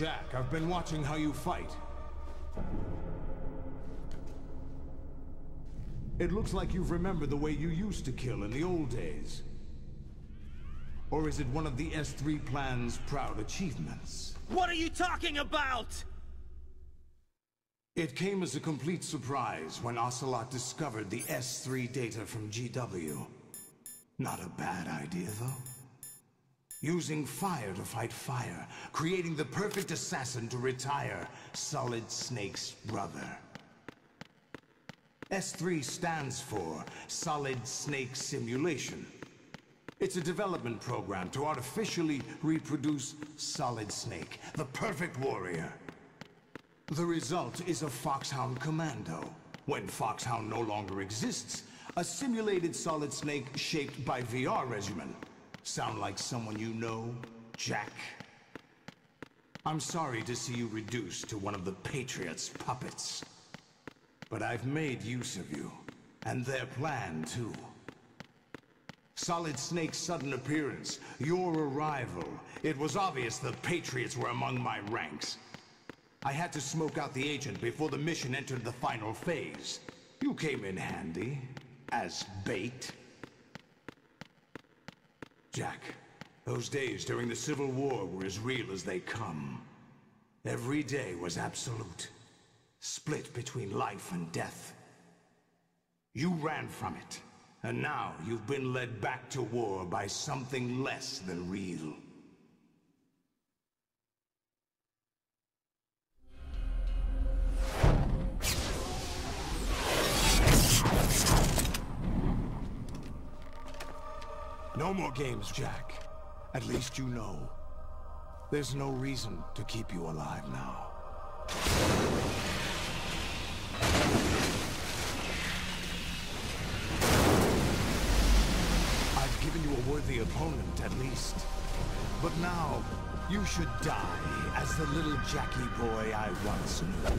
Jack, I've been watching how you fight. It looks like you've remembered the way you used to kill in the old days. Or is it one of the S3 plan's proud achievements? What are you talking about? It came as a complete surprise when Ocelot discovered the S3 data from GW. Not a bad idea, though. Using fire to fight fire, creating the perfect assassin to retire Solid Snake's brother. S3 stands for Solid Snake Simulation. It's a development program to artificially reproduce Solid Snake, the perfect warrior. The result is a Foxhound Commando. When Foxhound no longer exists, a simulated Solid Snake shaped by VR regimen. Sound like someone you know, Jack? I'm sorry to see you reduced to one of the Patriots' puppets. But I've made use of you, and their plan too. Solid Snake's sudden appearance, your arrival. It was obvious the Patriots were among my ranks. I had to smoke out the agent before the mission entered the final phase. You came in handy, as bait. Jack, those days during the Civil War were as real as they come. Every day was absolute. Split between life and death. You ran from it. And now you've been led back to war by something less than real. No more games, Jack. At least you know. There's no reason to keep you alive now. I've given you a worthy opponent, at least. But now, you should die as the little Jackie boy I once knew.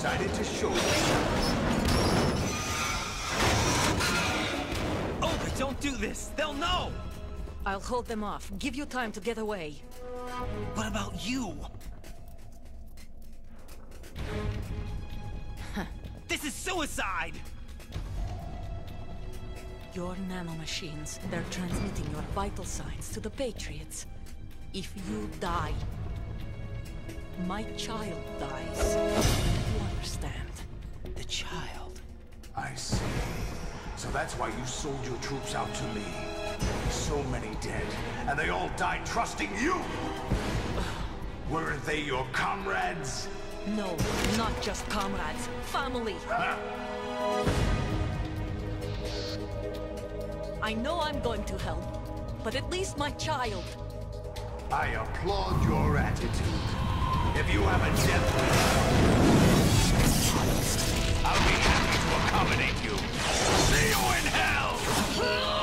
decided to show you. Oh, Olga, don't do this! They'll know! I'll hold them off. Give you time to get away. What about you? this is suicide! Your nanomachines, they're transmitting your vital signs to the Patriots. If you die, my child dies. You understand? The child. I see. So that's why you sold your troops out to me. So many dead, and they all died trusting you! Weren't they your comrades? No, not just comrades. Family. I know I'm going to help, but at least my child. I applaud your attitude. If you have a death wish, I'll be happy to accommodate you. See you in hell!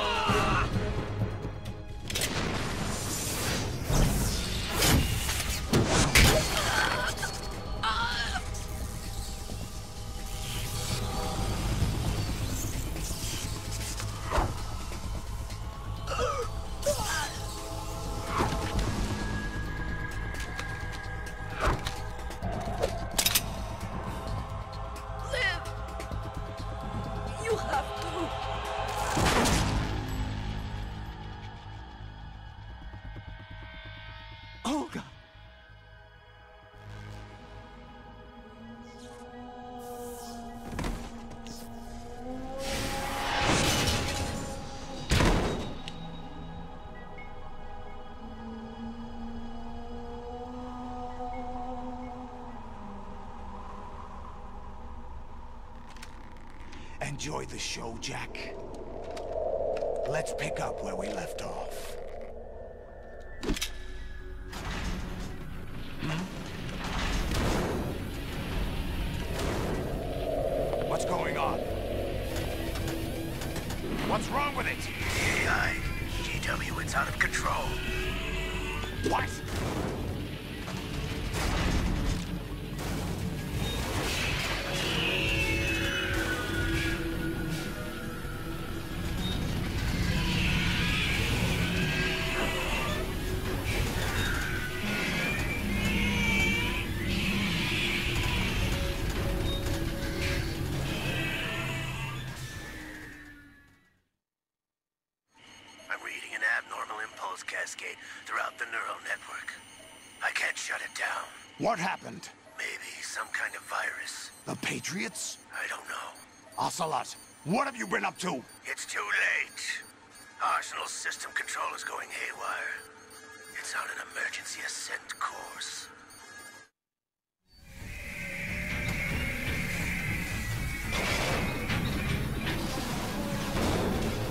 Enjoy the show, Jack. Let's pick up where we left off. What happened? Maybe some kind of virus. The Patriots? I don't know. Ocelot, what have you been up to? It's too late. Arsenal's system control is going haywire. It's on an emergency ascent course.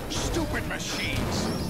Stupid machines!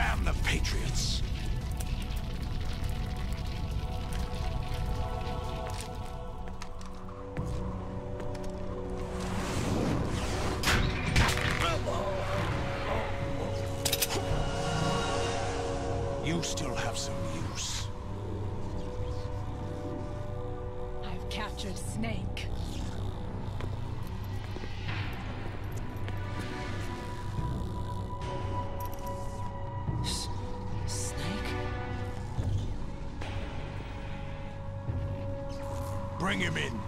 Damn the Patriots! Bring him in.